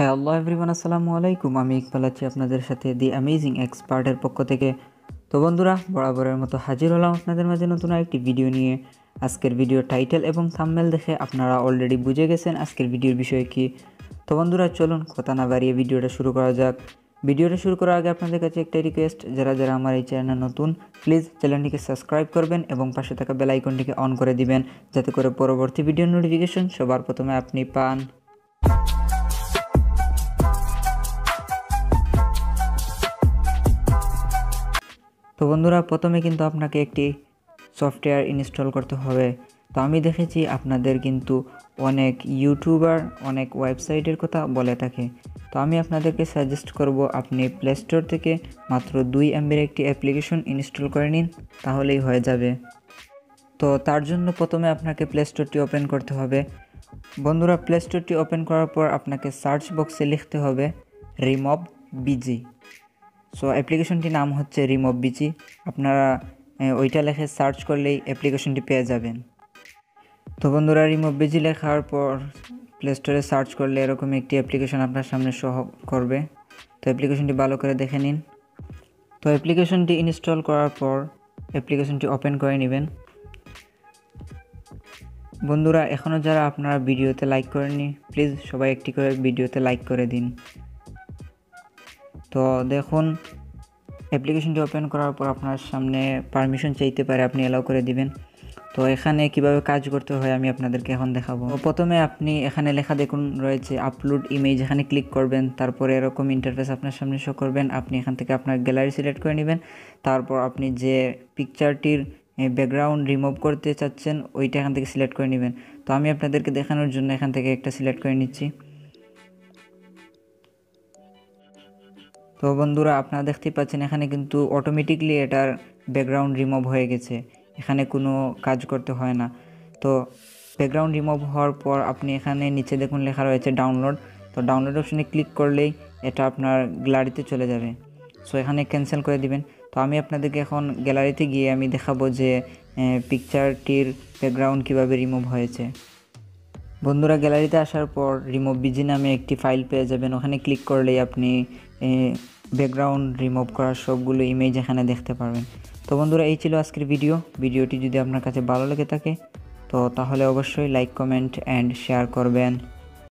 হ্যাঁ আল্লাহ এভরিওয়ান আসসালামু আলাইকুম। আমি ইকবাল আছি আপনাদের সাথে দি অ্যামেজিং এক্সপার্টের পক্ষ থেকে। তো বন্ধুরা, বরাবরের মতো হাজির হলাম আপনাদের মাঝে নতুন একটি ভিডিও নিয়ে। আজকের ভিডিও টাইটেল এবং থাম্বনেল দেখে আপনারা অলরেডি বুঝে গেছেন আজকের ভিডিওর বিষয় কি। তো বন্ধুরা, চলুন কথা না বাড়িয়ে ভিডিওটা শুরু করা যাক। ভিডিওটা শুরু করার আগে আপনাদের কাছে একটা রিকোয়েস্ট যারা যারা আমার এই চ্যানেল নতুন প্লিজ চ্যানেলটিকে সাবস্ক্রাইব করবেন এবং পাশে থাকা বেল আইকনটিকে অন করে দিবেন, যাতে করে পরবর্তী ভিডিও নোটিফিকেশন সবার প্রথমে আপনি পান। তো বন্ধুরা, প্রথমে কিন্তু আপনাকে একটি সফটওয়্যার ইনস্টল করতে হবে। তো আমি দেখেছি আপনাদের কিন্তু অনেক ইউটিউবার অনেক ওয়েবসাইটের কথা বলে থাকে। তো আমি আপনাদেরকে সাজেস্ট করব, আপনি প্লে স্টোর থেকে মাত্র দুই এমবির একটি অ্যাপ্লিকেশন ইনস্টল করে নিন, তাহলেই হয়ে যাবে। তো তার জন্য প্রথমে আপনাকে প্লে স্টোরটি ওপেন করতে হবে। বন্ধুরা প্লে স্টোরটি ওপেন করার পর আপনাকে সার্চ বক্সে লিখতে হবে রিমভ বিজি সো অ্যাপ্লিকেশনটির নাম হচ্ছে রিমভ বিজি আপনারা ওইটা লেখে সার্চ করলেই অ্যাপ্লিকেশনটি পেয়ে যাবেন। তো বন্ধুরা রিমভ বিজি লেখার পর প্লে স্টোরে সার্চ করলে এরকম একটি অ্যাপ্লিকেশন আপনার সামনে সহ করবে। তো অ্যাপ্লিকেশনটি ভালো করে দেখে নিন। তো অ্যাপ্লিকেশনটি ইনস্টল করার পর অ্যাপ্লিকেশনটি ওপেন করে নেবেন। বন্ধুরা এখনও যারা আপনারা ভিডিওতে লাইক করেননি প্লিজ সবাই একটি করে ভিডিওতে লাইক করে দিন। তো দেখুন অ্যাপ্লিকেশনটি ওপেন করার পর আপনার সামনে পারমিশন চাইতে পারে, আপনি অ্যালাউ করে দিবেন। তো এখানে কীভাবে কাজ করতে হয় আমি আপনাদেরকে এখন দেখাবো। প্রথমে আপনি এখানে লেখা দেখুন, রয়েছে আপলোড ইমেজ এখানে ক্লিক করবেন, তারপরে এরকম ইন্টারফেস আপনার সামনে শো করবেন। আপনি এখান থেকে আপনার গ্যালারি সিলেক্ট করে নেবেন। তারপর আপনি যে পিকচারটির ব্যাকগ্রাউন্ড রিমুভ করতে চাচ্ছেন, ওইটা এখান থেকে সিলেক্ট করে নেবেন। তো আমি আপনাদেরকে দেখানোর জন্য এখান থেকে একটা সিলেক্ট করে নিচ্ছি। তো বন্ধুরা আপনারা দেখতেই পাচ্ছেন, এখানে কিন্তু অটোমেটিকলি এটার ব্যাকগ্রাউন্ড রিমুভ হয়ে গেছে। এখানে কোনো কাজ করতে হয় না। তো ব্যাকগ্রাউন্ড রিমুভ হওয়ার পর আপনি এখানে নিচে দেখুন লেখা রয়েছে ডাউনলোড তো ডাউনলোড অপশনে ক্লিক করলেই এটা আপনার গ্যালারিতে চলে যাবে। সো এখানে ক্যান্সেল করে দিবেন। তো আমি আপনাদেরকে এখন গ্যালারিতে গিয়ে আমি দেখাবো যে পিকচারটির ব্যাকগ্রাউন্ড কীভাবে রিমুভ হয়েছে। বন্ধুরা গ্যালারিতে আসার পর রিমুভ বিজি নামে একটি ফাইল পেয়ে যাবেন। ওখানে ক্লিক করলেই আপনি ব্যাকগ্রাউন্ড রিমুভ করার সবগুলো ইমেজ এখানে দেখতে পারবেন। তো বন্ধুরা, এই ছিল আজকের ভিডিও ভিডিওটি যদি আপনার কাছে ভালো লেগে থাকে, তো তাহলে অবশ্যই লাইক কমেন্ট অ্যান্ড শেয়ার করবেন।